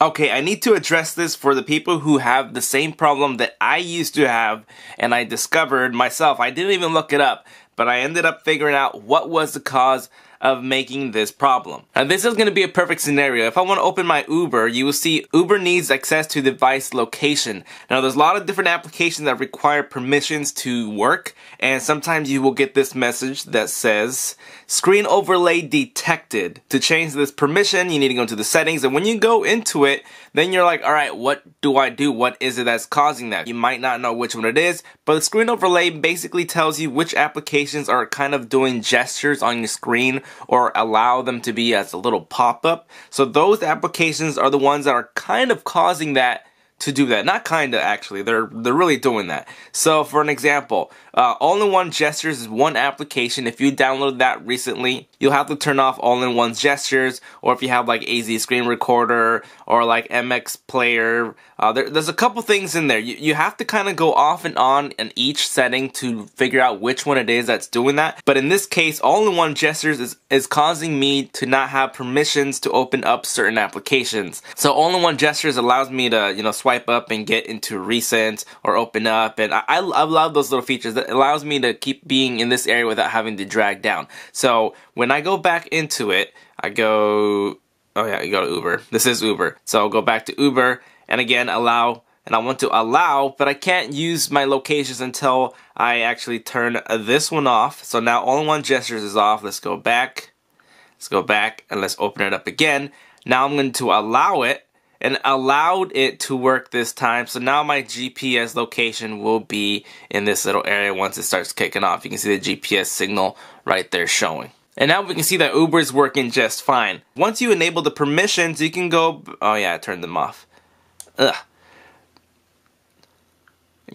Okay, I need to address this for the people who have the same problem that I used to have and I discovered myself. I didn't even look it up, but I ended up figuring out what was the cause of making this problem. Now this is going to be a perfect scenario. If I want to open my Uber, you will see Uber needs access to device location. Now there's a lot of different applications that require permissions to work and sometimes you will get this message that says screen overlay detected. To change this permission, you need to go into the settings and when you go into it, then you're like, all right, what do I do? What is it that's causing that? You might not know which one it is, but the screen overlay basically tells you which are kind of doing gestures on your screen or allow them to be as a little pop-up. So those applications are the ones that are kind of causing that to do that. Not kinda actually, they're they're really doing that. So for an example, uh, All-in-One Gestures is one application. If you downloaded that recently, you'll have to turn off All-in-One Gestures, or if you have like AZ Screen Recorder or like MX Player, uh, there, there's a couple things in there. You, you have to kind of go off and on in each setting to figure out which one it is that's doing that. But in this case, All-in-One Gestures is, is causing me to not have permissions to open up certain applications. So All-in-One Gestures allows me to, you know, swipe up and get into recent or open up. And I, I, I love those little features. That allows me to keep being in this area without having to drag down. So when I go back into it, I go, oh yeah, you go to Uber. This is Uber. So I'll go back to Uber and again allow and I want to allow, but I can't use my locations until I actually turn this one off. So now all-in-one gestures is off. Let's go back. Let's go back and let's open it up again. Now I'm going to allow it and allowed it to work this time. So now my GPS location will be in this little area once it starts kicking off. You can see the GPS signal right there showing. And now we can see that Uber is working just fine. Once you enable the permissions, you can go, oh yeah, I turned them off. Ugh.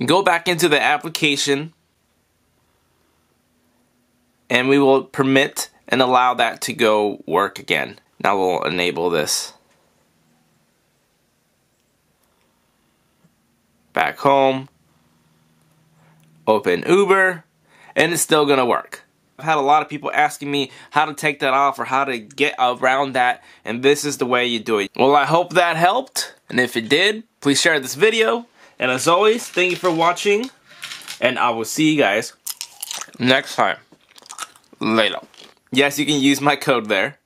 Go back into the application and we will permit and allow that to go work again. Now we'll enable this. Back home, open Uber, and it's still gonna work. I've had a lot of people asking me how to take that off or how to get around that, and this is the way you do it. Well, I hope that helped, and if it did, please share this video. And as always, thank you for watching, and I will see you guys next time. Later. Yes, you can use my code there.